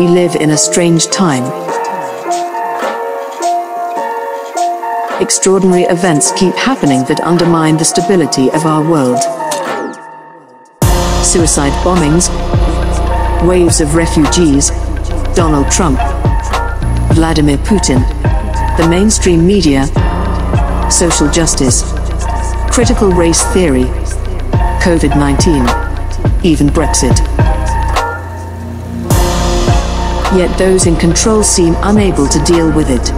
We live in a strange time. Extraordinary events keep happening that undermine the stability of our world. Suicide bombings, waves of refugees, Donald Trump, Vladimir Putin, the mainstream media, social justice, critical race theory, COVID 19, even Brexit. Yet those in control seem unable to deal with it.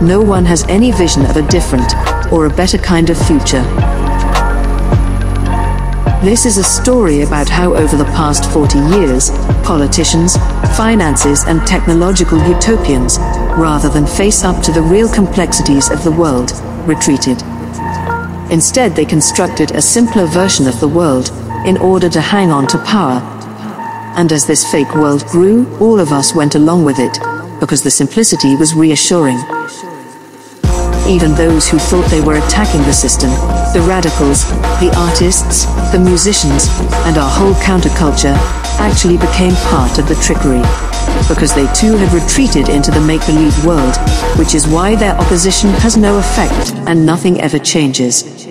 No one has any vision of a different or a better kind of future. This is a story about how over the past 40 years, politicians, finances and technological utopians, rather than face up to the real complexities of the world, retreated. Instead they constructed a simpler version of the world, in order to hang on to power. And as this fake world grew, all of us went along with it, because the simplicity was reassuring. Even those who thought they were attacking the system, the radicals, the artists, the musicians, and our whole counterculture, actually became part of the trickery. Because they too had retreated into the make-believe world, which is why their opposition has no effect and nothing ever changes.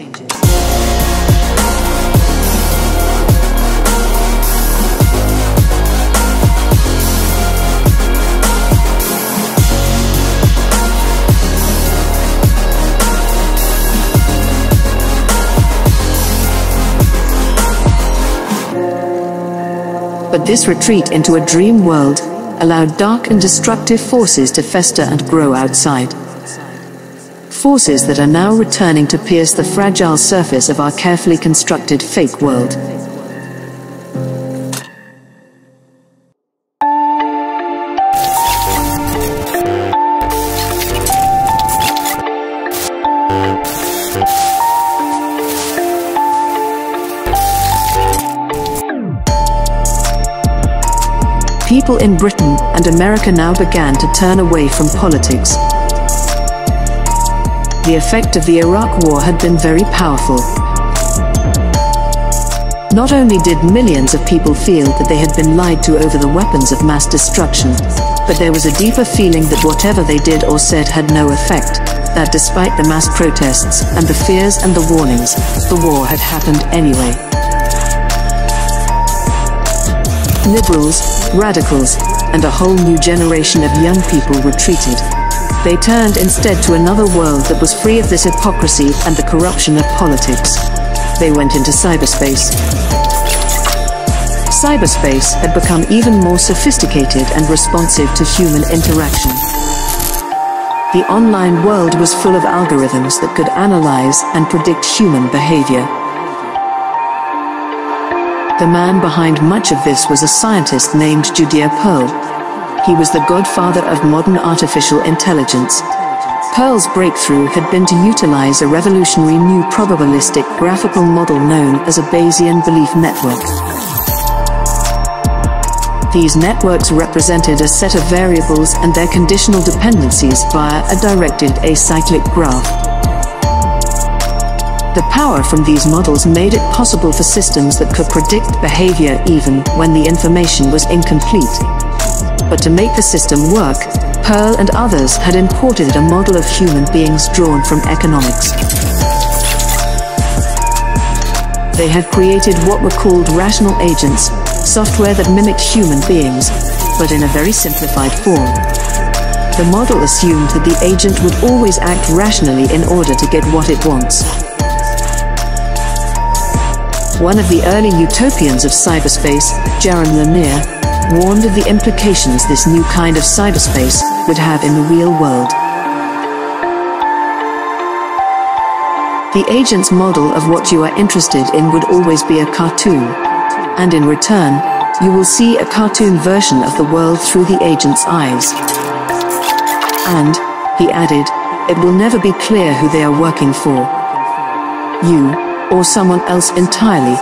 But this retreat into a dream world allowed dark and destructive forces to fester and grow outside. Forces that are now returning to pierce the fragile surface of our carefully constructed fake world. In Britain and America now began to turn away from politics. The effect of the Iraq War had been very powerful. Not only did millions of people feel that they had been lied to over the weapons of mass destruction, but there was a deeper feeling that whatever they did or said had no effect, that despite the mass protests and the fears and the warnings, the war had happened anyway. Liberals, radicals, and a whole new generation of young people retreated. They turned instead to another world that was free of this hypocrisy and the corruption of politics. They went into cyberspace. Cyberspace had become even more sophisticated and responsive to human interaction. The online world was full of algorithms that could analyze and predict human behavior. The man behind much of this was a scientist named Judea Pearl. He was the godfather of modern artificial intelligence. Pearl's breakthrough had been to utilize a revolutionary new probabilistic graphical model known as a Bayesian belief network. These networks represented a set of variables and their conditional dependencies via a directed acyclic graph. The power from these models made it possible for systems that could predict behavior even when the information was incomplete. But to make the system work, Pearl and others had imported a model of human beings drawn from economics. They had created what were called rational agents, software that mimicked human beings, but in a very simplified form. The model assumed that the agent would always act rationally in order to get what it wants. One of the early utopians of cyberspace, Jaron Lanier, warned of the implications this new kind of cyberspace would have in the real world. The agent's model of what you are interested in would always be a cartoon, and in return, you will see a cartoon version of the world through the agent's eyes. And, he added, it will never be clear who they are working for. You, or someone else entirely.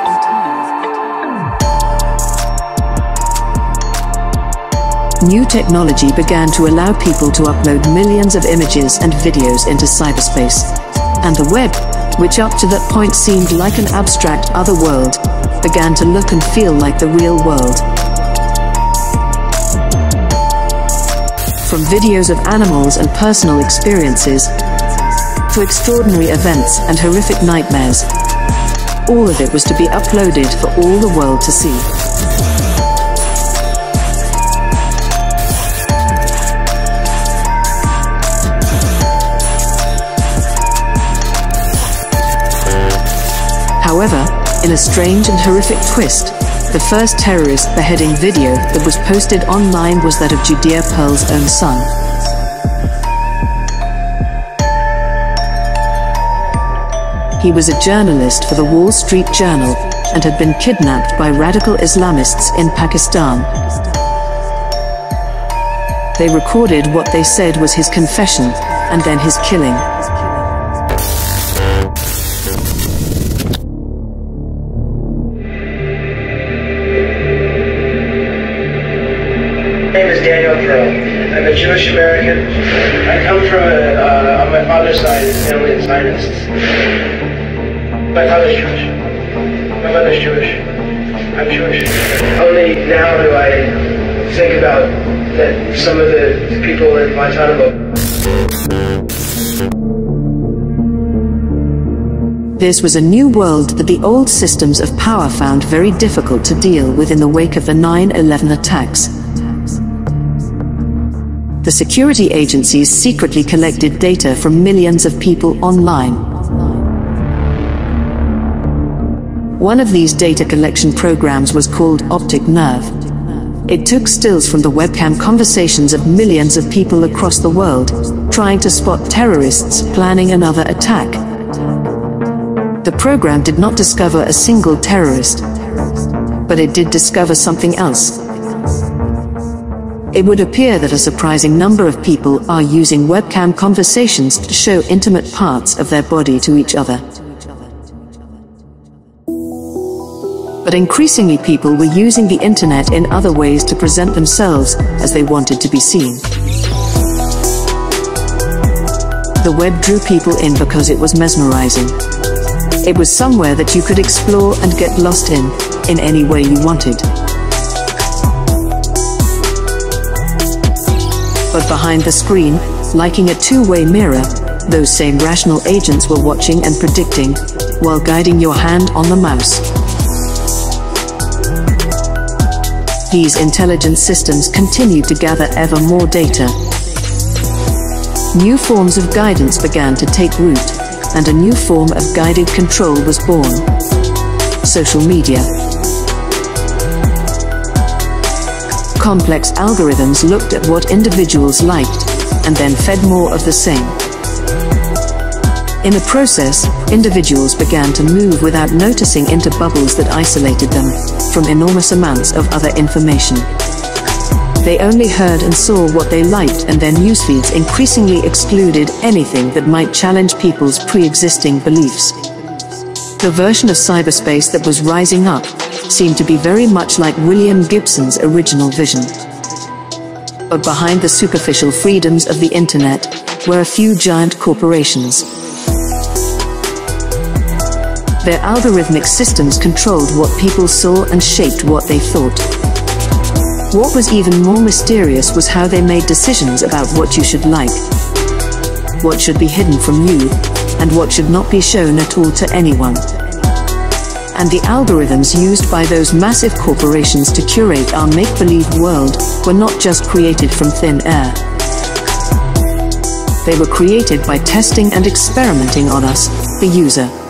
New technology began to allow people to upload millions of images and videos into cyberspace. And the web, which up to that point seemed like an abstract other world, began to look and feel like the real world. From videos of animals and personal experiences, to extraordinary events and horrific nightmares. All of it was to be uploaded for all the world to see. However, in a strange and horrific twist, the first terrorist beheading video that was posted online was that of Judea Pearl's own son. He was a journalist for the Wall Street Journal and had been kidnapped by radical Islamists in Pakistan. They recorded what they said was his confession and then his killing. My mother's Jewish. I'm Jewish. Only now do I think about that some of the people in Guantanamo. This was a new world that the old systems of power found very difficult to deal with in the wake of the 9-11 attacks the security agencies secretly collected data from millions of people online. One of these data collection programs was called Optic Nerve. It took stills from the webcam conversations of millions of people across the world, trying to spot terrorists planning another attack. The program did not discover a single terrorist, but it did discover something else it would appear that a surprising number of people are using webcam conversations to show intimate parts of their body to each other. But increasingly people were using the internet in other ways to present themselves as they wanted to be seen. The web drew people in because it was mesmerizing. It was somewhere that you could explore and get lost in, in any way you wanted. But behind the screen, liking a two-way mirror, those same rational agents were watching and predicting, while guiding your hand on the mouse. These intelligence systems continued to gather ever more data. New forms of guidance began to take root, and a new form of guided control was born. Social media. complex algorithms looked at what individuals liked, and then fed more of the same. In the process, individuals began to move without noticing into bubbles that isolated them from enormous amounts of other information. They only heard and saw what they liked and their newsfeeds increasingly excluded anything that might challenge people's pre-existing beliefs. The version of cyberspace that was rising up seemed to be very much like William Gibson's original vision. But behind the superficial freedoms of the internet were a few giant corporations. Their algorithmic systems controlled what people saw and shaped what they thought. What was even more mysterious was how they made decisions about what you should like, what should be hidden from you, and what should not be shown at all to anyone and the algorithms used by those massive corporations to curate our make-believe world were not just created from thin air. They were created by testing and experimenting on us, the user.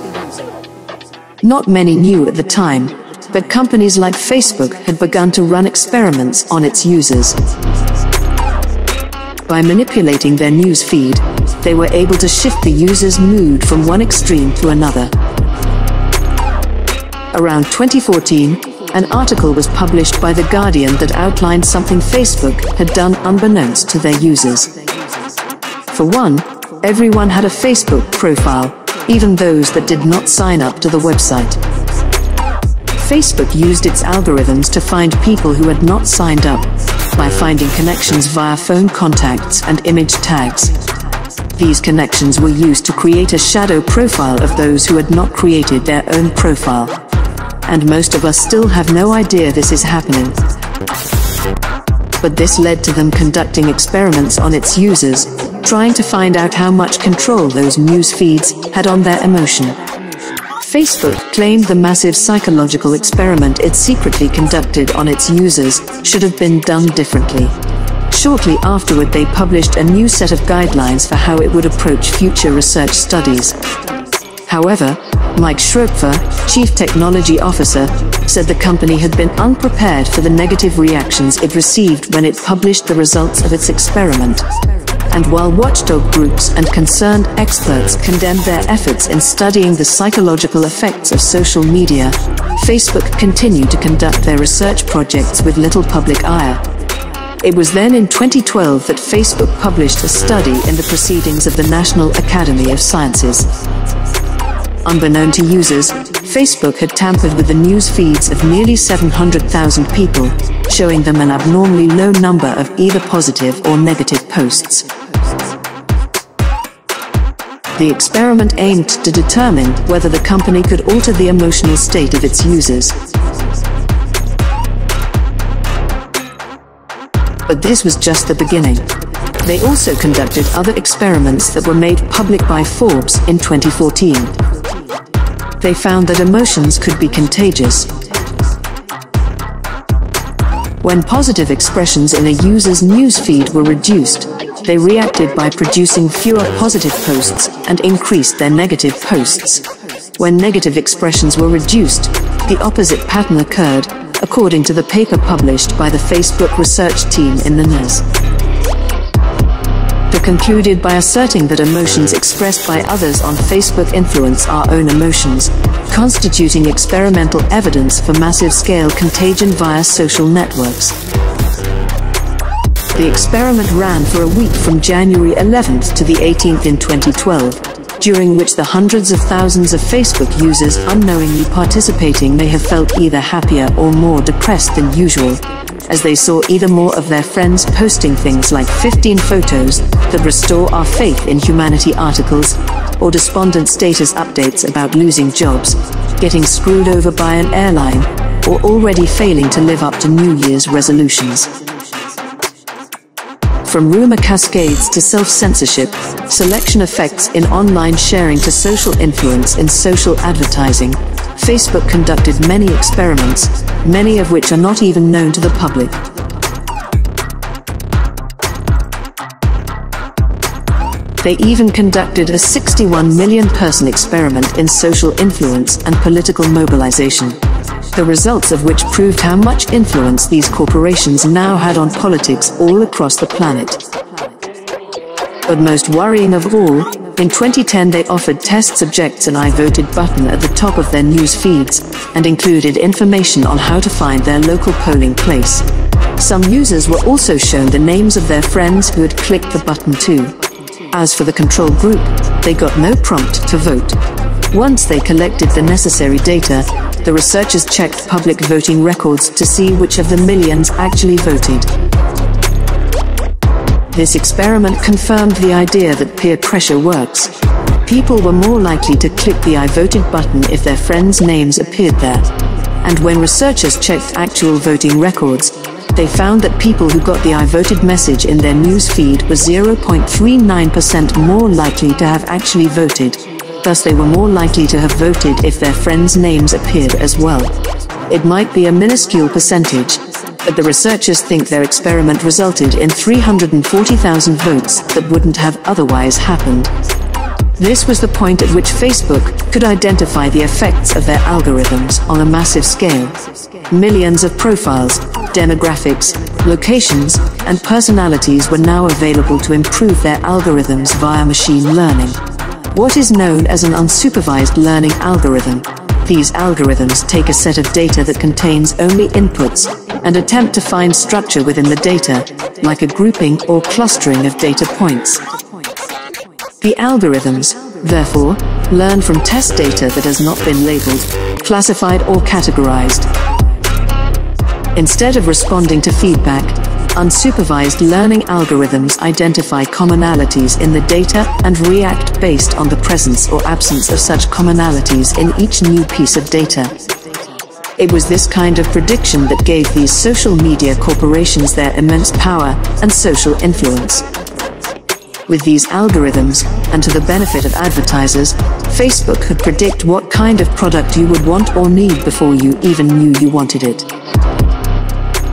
Not many knew at the time, but companies like Facebook had begun to run experiments on its users. By manipulating their news feed, they were able to shift the user's mood from one extreme to another. Around 2014, an article was published by The Guardian that outlined something Facebook had done unbeknownst to their users. For one, everyone had a Facebook profile, even those that did not sign up to the website. Facebook used its algorithms to find people who had not signed up by finding connections via phone contacts and image tags. These connections were used to create a shadow profile of those who had not created their own profile and most of us still have no idea this is happening. But this led to them conducting experiments on its users, trying to find out how much control those news feeds had on their emotion. Facebook claimed the massive psychological experiment it secretly conducted on its users should have been done differently. Shortly afterward they published a new set of guidelines for how it would approach future research studies. However, Mike Schroepfer, Chief Technology Officer, said the company had been unprepared for the negative reactions it received when it published the results of its experiment. And while watchdog groups and concerned experts condemned their efforts in studying the psychological effects of social media, Facebook continued to conduct their research projects with little public ire. It was then in 2012 that Facebook published a study in the Proceedings of the National Academy of Sciences. Unbeknown to users, Facebook had tampered with the news feeds of nearly 700,000 people, showing them an abnormally low number of either positive or negative posts. The experiment aimed to determine whether the company could alter the emotional state of its users. But this was just the beginning. They also conducted other experiments that were made public by Forbes in 2014 they found that emotions could be contagious. When positive expressions in a user's newsfeed were reduced, they reacted by producing fewer positive posts and increased their negative posts. When negative expressions were reduced, the opposite pattern occurred, according to the paper published by the Facebook research team in the NAS concluded by asserting that emotions expressed by others on Facebook influence our own emotions, constituting experimental evidence for massive-scale contagion via social networks. The experiment ran for a week from January 11th to the 18th in 2012, during which the hundreds of thousands of Facebook users unknowingly participating may have felt either happier or more depressed than usual, as they saw either more of their friends posting things like 15 photos that restore our faith in humanity articles, or despondent status updates about losing jobs, getting screwed over by an airline, or already failing to live up to New Year's resolutions. From rumor cascades to self-censorship, selection effects in online sharing to social influence in social advertising, Facebook conducted many experiments, many of which are not even known to the public. They even conducted a 61 million person experiment in social influence and political mobilization, the results of which proved how much influence these corporations now had on politics all across the planet. But most worrying of all, in 2010 they offered test subjects an I voted button at the top of their news feeds, and included information on how to find their local polling place. Some users were also shown the names of their friends who had clicked the button too. As for the control group, they got no prompt to vote. Once they collected the necessary data, the researchers checked public voting records to see which of the millions actually voted. This experiment confirmed the idea that peer pressure works. People were more likely to click the I voted button if their friends' names appeared there. And when researchers checked actual voting records, they found that people who got the I voted message in their news feed were 0.39% more likely to have actually voted. Thus they were more likely to have voted if their friends' names appeared as well. It might be a minuscule percentage, but the researchers think their experiment resulted in 340,000 votes that wouldn't have otherwise happened. This was the point at which Facebook could identify the effects of their algorithms on a massive scale. Millions of profiles, demographics, locations, and personalities were now available to improve their algorithms via machine learning. What is known as an unsupervised learning algorithm these algorithms take a set of data that contains only inputs and attempt to find structure within the data, like a grouping or clustering of data points. The algorithms, therefore, learn from test data that has not been labeled, classified or categorized. Instead of responding to feedback, unsupervised learning algorithms identify commonalities in the data and react based on the presence or absence of such commonalities in each new piece of data. It was this kind of prediction that gave these social media corporations their immense power and social influence. With these algorithms, and to the benefit of advertisers, Facebook could predict what kind of product you would want or need before you even knew you wanted it.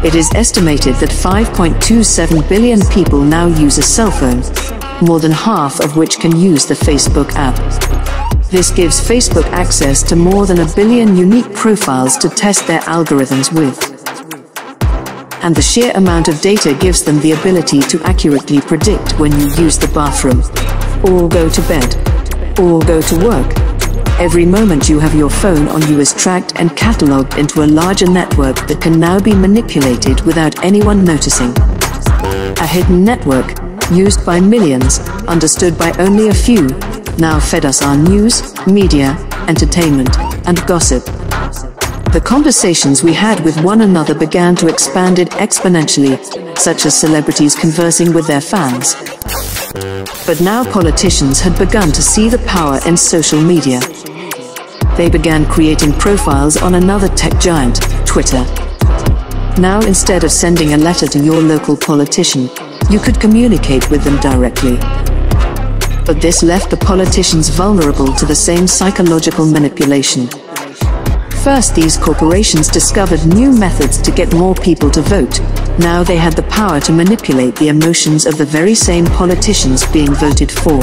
It is estimated that 5.27 billion people now use a cell phone, more than half of which can use the Facebook app. This gives Facebook access to more than a billion unique profiles to test their algorithms with. And the sheer amount of data gives them the ability to accurately predict when you use the bathroom, or go to bed, or go to work, Every moment you have your phone on you is tracked and catalogued into a larger network that can now be manipulated without anyone noticing. A hidden network, used by millions, understood by only a few, now fed us our news, media, entertainment, and gossip. The conversations we had with one another began to expand it exponentially, such as celebrities conversing with their fans. But now politicians had begun to see the power in social media they began creating profiles on another tech giant, Twitter. Now instead of sending a letter to your local politician, you could communicate with them directly. But this left the politicians vulnerable to the same psychological manipulation. First these corporations discovered new methods to get more people to vote. Now they had the power to manipulate the emotions of the very same politicians being voted for.